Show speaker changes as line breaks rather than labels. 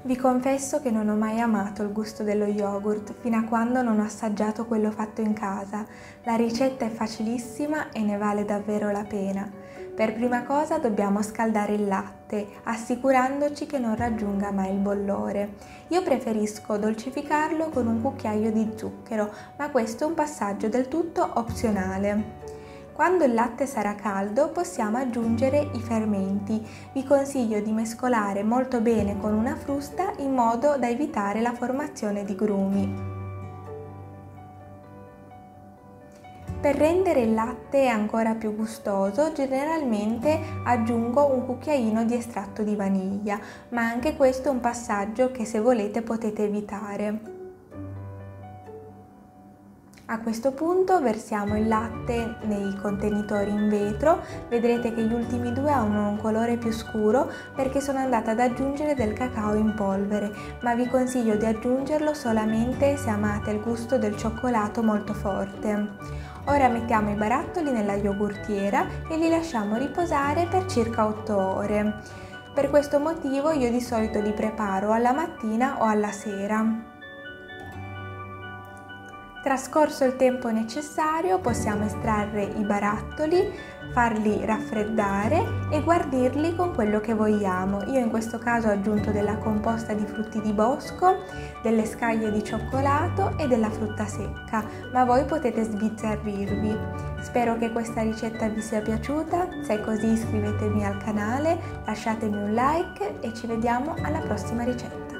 Vi confesso che non ho mai amato il gusto dello yogurt fino a quando non ho assaggiato quello fatto in casa. La ricetta è facilissima e ne vale davvero la pena. Per prima cosa dobbiamo scaldare il latte, assicurandoci che non raggiunga mai il bollore. Io preferisco dolcificarlo con un cucchiaio di zucchero, ma questo è un passaggio del tutto opzionale. Quando il latte sarà caldo possiamo aggiungere i fermenti. Vi consiglio di mescolare molto bene con una frusta in modo da evitare la formazione di grumi. Per rendere il latte ancora più gustoso generalmente aggiungo un cucchiaino di estratto di vaniglia, ma anche questo è un passaggio che se volete potete evitare. A questo punto versiamo il latte nei contenitori in vetro, vedrete che gli ultimi due hanno un colore più scuro perché sono andata ad aggiungere del cacao in polvere, ma vi consiglio di aggiungerlo solamente se amate il gusto del cioccolato molto forte. Ora mettiamo i barattoli nella yogurtiera e li lasciamo riposare per circa 8 ore. Per questo motivo io di solito li preparo alla mattina o alla sera. Trascorso il tempo necessario possiamo estrarre i barattoli, farli raffreddare e guarnirli con quello che vogliamo. Io in questo caso ho aggiunto della composta di frutti di bosco, delle scaglie di cioccolato e della frutta secca, ma voi potete sbizzarrirvi. Spero che questa ricetta vi sia piaciuta, se è così iscrivetevi al canale, lasciatemi un like e ci vediamo alla prossima ricetta.